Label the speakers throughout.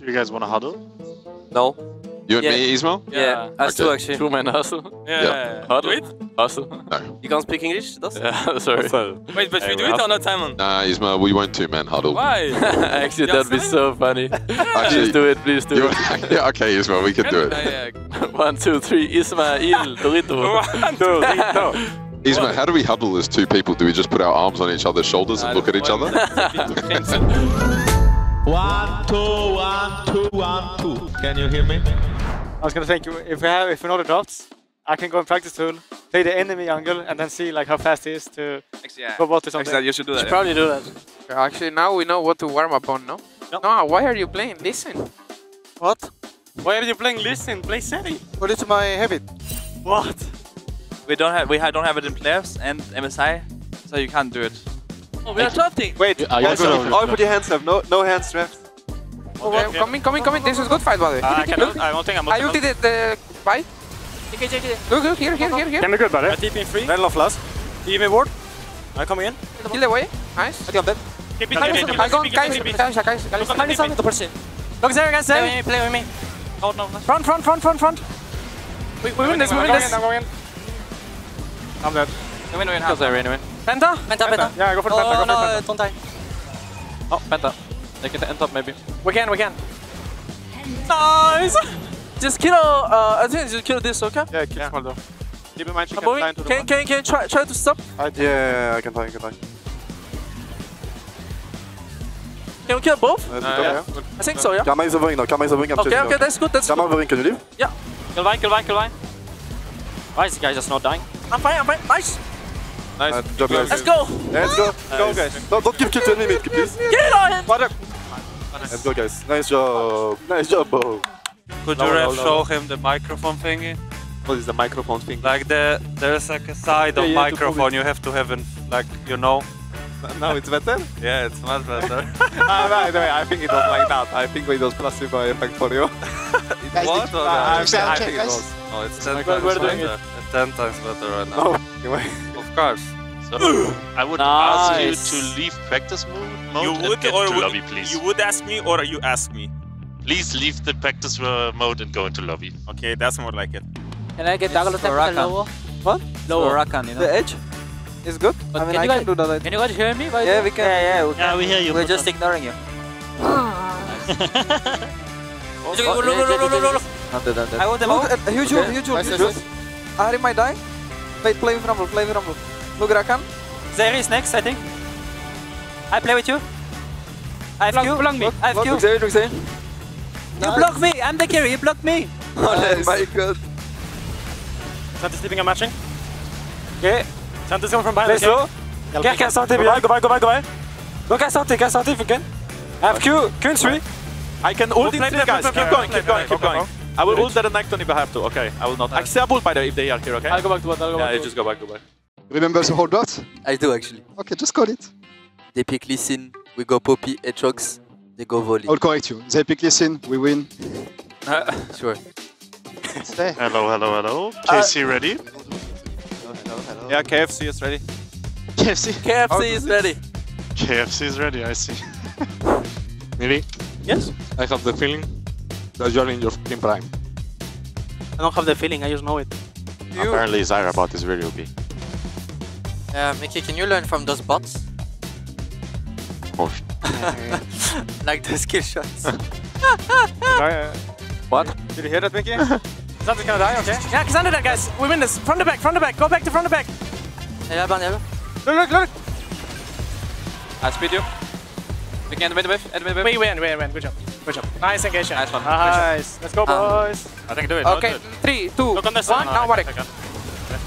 Speaker 1: Do you guys want to huddle?
Speaker 2: No.
Speaker 3: You and
Speaker 2: Yeah.
Speaker 3: me, Ismail?
Speaker 2: Yeah, us
Speaker 3: Okay.
Speaker 2: two actually.
Speaker 4: Two man hustle.
Speaker 5: Yeah.
Speaker 3: Yeah.
Speaker 4: Huddle.
Speaker 5: Do it?
Speaker 4: Hustle.
Speaker 2: You can't speak English? Does?
Speaker 4: yeah, sorry.
Speaker 5: Wait, but
Speaker 4: Hey,
Speaker 5: we do
Speaker 4: we
Speaker 5: it
Speaker 4: have-
Speaker 5: or time Simon?
Speaker 3: Nah, Ismail, we won't two man huddle.
Speaker 5: Why?
Speaker 4: Actually, that'd be so funny.
Speaker 3: Actually,
Speaker 4: please do it, please do it.
Speaker 3: yeah, okay, Ismail, we can do it.
Speaker 5: Yeah,
Speaker 4: One, two, three. Ismail, Dorito.
Speaker 5: One, two, three, go.
Speaker 3: Ismail, how do we huddle as two people? Do we just put our arms on each other's shoulders and look at each other?
Speaker 6: One, two, one, two, one, two. Can you hear me?
Speaker 7: I was gonna think if we have if we know the dots, I can go and practice tool, play the enemy angle, and then see like how fast he is to
Speaker 5: Yeah.
Speaker 7: go bot or something.
Speaker 5: Actually, you should do that.
Speaker 7: Should Probably do that.
Speaker 8: Actually, now we know what to warm up on, no? No, why are you playing? Listen.
Speaker 7: What? Why are you playing listen? Play Zeri.
Speaker 9: What is my habit?
Speaker 7: What?
Speaker 5: We don't have we don't have it in players and MSI, so you can't do it.
Speaker 2: Oh, we are drafting.
Speaker 9: Wait,
Speaker 4: Are you
Speaker 9: guys,
Speaker 4: good?
Speaker 9: all put your hands up. No, no hands left.
Speaker 8: Oh, okay, coming, coming, coming. This is good fight, buddy.
Speaker 7: Uh, I cannot. I don't think I'm.
Speaker 8: I ulted it, the fight. Look, look, here, here, here, here.
Speaker 7: Can be good, buddy.
Speaker 1: I TP in free.
Speaker 9: Red love last.
Speaker 1: Give me ward. I come in.
Speaker 8: Kill the way. Nice.
Speaker 9: I think I'm dead.
Speaker 1: Keep it,
Speaker 8: I
Speaker 1: keep it,
Speaker 8: got
Speaker 1: keep it,
Speaker 8: guys,
Speaker 1: keep it.
Speaker 8: guys, guys, guys.
Speaker 7: Look there, guys. There.
Speaker 5: Play with me, play. Oh no, no.
Speaker 7: Front, front, front, front, front.
Speaker 8: We, we win this, we
Speaker 7: I'm
Speaker 8: win
Speaker 7: going
Speaker 8: this.
Speaker 7: I'm going. I'm dead.
Speaker 5: We win, we win.
Speaker 4: Kills there anyway.
Speaker 7: Penta.
Speaker 2: Penta, penta.
Speaker 7: Yeah, go for the penta. Go for the penta.
Speaker 2: don't die.
Speaker 4: Oh, Penta. They can end up maybe.
Speaker 7: We can. We can.
Speaker 2: Nice! Just kill, uh, I think just kill this, okay?
Speaker 9: Yeah, kill small though. Keep in mind she
Speaker 2: I'm
Speaker 9: can
Speaker 2: moving.
Speaker 9: fly into the
Speaker 2: Can, can, can you try, try to stop?
Speaker 9: I, yeah, yeah, yeah, I can fly, I can fly.
Speaker 2: Can we kill both?
Speaker 9: Uh,
Speaker 5: Uh, yeah.
Speaker 9: yeah.
Speaker 2: I think so, yeah?
Speaker 9: Karma is hovering now, Karma is hovering, I'm
Speaker 2: Okay,
Speaker 9: chasing
Speaker 2: okay,
Speaker 9: now.
Speaker 2: that's good, that's
Speaker 9: Karma
Speaker 2: good.
Speaker 9: hovering, can you leave?
Speaker 1: Kill Vine, kill Vine, kill Vine. Why is the guy just not dying?
Speaker 2: I'm fine, I'm fine. Nice!
Speaker 4: Nice.
Speaker 9: Uh, job guys.
Speaker 2: Let's go!
Speaker 9: Let's go. Go guys. No, don't give kill to enemy mid, please.
Speaker 2: Get it on him!
Speaker 9: Let's go guys. Nice job. Nice job, bro.
Speaker 5: Could
Speaker 9: No,
Speaker 5: you
Speaker 9: no, no.
Speaker 5: show him the microphone thingy?
Speaker 9: What is the microphone thing?
Speaker 5: Like the there's like a side of
Speaker 9: Yeah, yeah, to
Speaker 5: microphone you have to have in like you know.
Speaker 9: Now it's better?
Speaker 5: Yeah, it's much better.
Speaker 9: ah, no, no, I think it was like that. I think it was placebo effect for you.
Speaker 5: it was or
Speaker 9: Ah,
Speaker 5: no?
Speaker 9: I think- I think it was.
Speaker 5: No, it's ten times better. It's ten times better right now.
Speaker 9: Oh, anyway.
Speaker 5: Of course.
Speaker 1: So I would ask you to leave practice mode, mode
Speaker 10: You
Speaker 1: and
Speaker 10: would
Speaker 1: get
Speaker 10: or
Speaker 1: into
Speaker 10: would
Speaker 1: lobby, please.
Speaker 10: you would ask me or you ask me?
Speaker 1: Please leave the practice uh, mode and go into lobby.
Speaker 10: Okay, that's more like it.
Speaker 2: Can I get Dagger attack lower?
Speaker 9: What?
Speaker 2: Lower. Rakan, you know?
Speaker 9: The edge is good.
Speaker 2: But
Speaker 9: I mean,
Speaker 2: can
Speaker 9: I
Speaker 2: you
Speaker 9: can
Speaker 2: guys-
Speaker 9: do that.
Speaker 2: Can you guys hear me? By
Speaker 9: Yeah, we can.
Speaker 2: Yeah, yeah, we
Speaker 1: Yeah, we hear you.
Speaker 2: We're just ignoring you.
Speaker 9: Oh,
Speaker 2: Look, look, look, look, look, look.
Speaker 9: Not dead, not dead.
Speaker 2: I want them
Speaker 9: Look,
Speaker 2: out.
Speaker 9: uh, huge ult, huge ult,
Speaker 2: Nice,
Speaker 9: huge
Speaker 2: nice,
Speaker 9: ult. Ahri might die. Wait, play with Rumble, play with Rumble. Look, Rakan.
Speaker 2: Zeri is next, I think. I play with you. I have Q.
Speaker 7: block me.
Speaker 2: I have
Speaker 9: What,
Speaker 2: Q.
Speaker 9: look there, look there.
Speaker 2: You block me. I'm the carry. You block me.
Speaker 9: Oh my god.
Speaker 1: Santi sleeping and matching.
Speaker 7: Okay.
Speaker 1: Santi's coming from behind.
Speaker 7: Play
Speaker 1: okay?
Speaker 7: slow. Get get Santi behind. Go back. Go back. Go back. Go get Santi. Get Santi if you can. I have Q. Q in three.
Speaker 6: I can ult in
Speaker 5: play,
Speaker 6: three
Speaker 5: play,
Speaker 6: guys.
Speaker 5: play,
Speaker 6: Keep going, keep going, keep going. I will ult the Renekton if I have to. Okay, I will not. I see a by the if they are here. Okay.
Speaker 7: I'll go back to what. I'll go
Speaker 6: Yeah,
Speaker 7: back
Speaker 6: you just go back, go back.
Speaker 9: Remember the whole dot?
Speaker 2: I do actually.
Speaker 9: Okay, just call it.
Speaker 2: They pick Listen. We go Poppy. Hedgehogs. They go Volley.
Speaker 9: I'll correct you. They pick listen, we win.
Speaker 2: Ah, sure.
Speaker 9: Stay.
Speaker 1: Hello, hello, hello. Uh, KC ready?
Speaker 6: Yeah, KFC is ready.
Speaker 9: KFC.
Speaker 2: KFC is ready.
Speaker 1: KFC is ready, I see. Maybe?
Speaker 2: Yes.
Speaker 4: I have the feeling that you're in your fucking prime.
Speaker 7: I don't have the feeling. I just know it.
Speaker 1: Apparently Zyra bot is very OP.
Speaker 2: Uh, Mickey, can you learn from those bots?
Speaker 1: Oh,
Speaker 2: like the skill shots.
Speaker 4: What?
Speaker 7: Did you hear that, Mickey? Santi's gonna die. Okay. Yeah, Cassandra, that guys. We win this. From the back. From the back. Go back to front the back.
Speaker 2: Yeah, ban, yeah.
Speaker 7: Look, look, look.
Speaker 4: I speed you. We can mid wave, end mid wave.
Speaker 7: We win. We win. Win. Good job. Good job. Nice engagement.
Speaker 4: Nice one.
Speaker 7: Nice. Let's go, boys.
Speaker 1: I think do it.
Speaker 8: Okay, three, two,
Speaker 1: Look on the
Speaker 8: one. Now Marek.
Speaker 7: Wait,
Speaker 1: No, no,
Speaker 8: Look,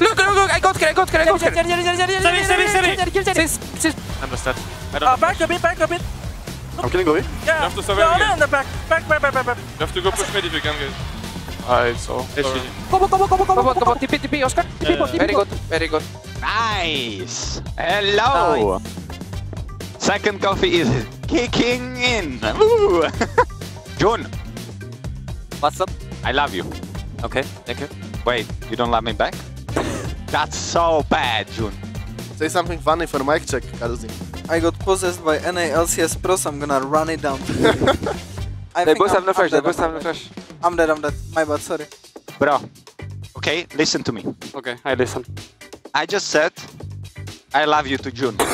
Speaker 8: look, look, I got care, I got care, I got care.
Speaker 1: Sorry, sorry, sorry.
Speaker 8: Sis, sis.
Speaker 1: Understood. I don't
Speaker 2: Uh, back a bit, back a bit.
Speaker 9: I'm killing Govi.
Speaker 2: Yeah.
Speaker 4: have to survive
Speaker 2: No,
Speaker 4: again.
Speaker 2: no, in the back. Back, back, back, back, back.
Speaker 4: You have to go push mid if you can, guys. I saw. Sorry.
Speaker 8: Come on, come on, come on, come on, come on. TP, TP, Oscar. Eh, TP, TP. Very good, very good.
Speaker 11: Nice! Hello! Second coffee is kicking in! Woo! Jun,
Speaker 2: What's up?
Speaker 11: I love you.
Speaker 2: Okay, thank you.
Speaker 11: Wait, you don't love me back? That's so bad, Jun.
Speaker 9: Say something funny for mic check, Carzzy. I got possessed by NA LCS Pro, so I'm gonna run it down. I
Speaker 7: they both
Speaker 9: I'm,
Speaker 7: have no flash, they both have no flash.
Speaker 9: I'm dead, I'm dead. My bad, sorry.
Speaker 11: Bro. Okay, listen to me.
Speaker 12: Okay, I listen.
Speaker 11: I just said I love you to Jun.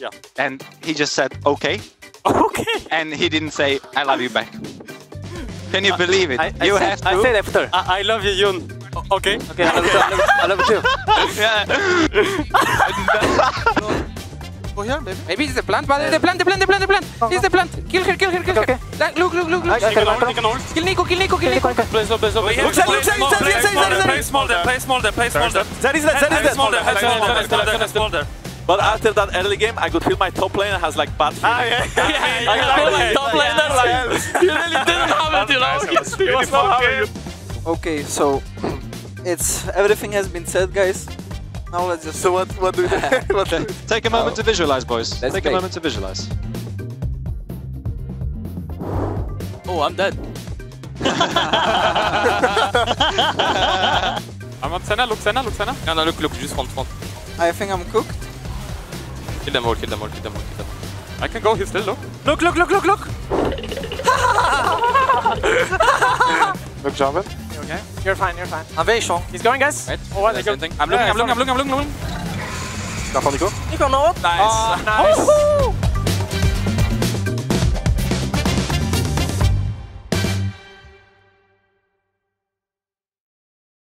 Speaker 6: Yeah.
Speaker 11: And he just said okay.
Speaker 4: Okay.
Speaker 11: And he didn't say I love you back. Can you believe it?
Speaker 12: I, I
Speaker 11: you
Speaker 12: said,
Speaker 11: have to.
Speaker 12: I said after. I, I love you, Yun. O- Okay.
Speaker 7: Okay, I love it too. I love it too.
Speaker 9: Go here, baby.
Speaker 8: Maybe it's the plant, but the plant, the plant, the plant, the plant. It's the plant. Kill her, kill her, kill her.
Speaker 7: Okay.
Speaker 8: Look, look, look, look.
Speaker 7: Okay,
Speaker 6: Can
Speaker 7: okay,
Speaker 6: ult,
Speaker 7: okay.
Speaker 6: he can ult.
Speaker 8: Kill Nico, kill Nico, kill Nico.
Speaker 12: Play slow, play slow, play slow.
Speaker 5: Look at
Speaker 6: Look,
Speaker 5: Play
Speaker 6: look,
Speaker 5: small,
Speaker 6: look,
Speaker 5: play
Speaker 6: look,
Speaker 5: small,
Speaker 6: look,
Speaker 5: play
Speaker 6: look,
Speaker 5: small there, play small there, play small there.
Speaker 6: That is that, that is
Speaker 5: Play
Speaker 6: that.
Speaker 5: small there, play small there, play small there, play small there.
Speaker 6: But after that early game, I could feel my top lane has like bad feeling. Ah, yeah.
Speaker 4: I feel like top laner, like, you really didn't have it, you know?
Speaker 6: Was not having it.
Speaker 9: Okay, so it's everything has been said, guys. Now let's just.
Speaker 7: So what, what do we do? what do?
Speaker 11: Take a moment to visualize, boys.
Speaker 7: Let's
Speaker 11: Take
Speaker 7: play.
Speaker 11: a moment to visualize.
Speaker 4: Oh, I'm dead.
Speaker 13: I'm on Senna, look Senna, look Senna. No, no, look, look, just front, front.
Speaker 9: I think I'm cooked.
Speaker 13: Kill them all, kill them all, kill them all, kill them all. I can go, he's still low.
Speaker 4: Look, look, look, look, look.
Speaker 12: Look, Jarvan.
Speaker 7: Okay, you're fine, you're fine.
Speaker 9: I'm very strong.
Speaker 7: He's going, guys.
Speaker 13: Wait,
Speaker 7: Oh, what?
Speaker 13: that's
Speaker 7: They
Speaker 13: the
Speaker 7: go.
Speaker 13: thing. I'm looking, I'm looking, I'm looking, I'm looking, I'm looking.
Speaker 6: Stop on Nico.
Speaker 7: Nico, no.
Speaker 5: Nice.
Speaker 7: Ah, oh, nice.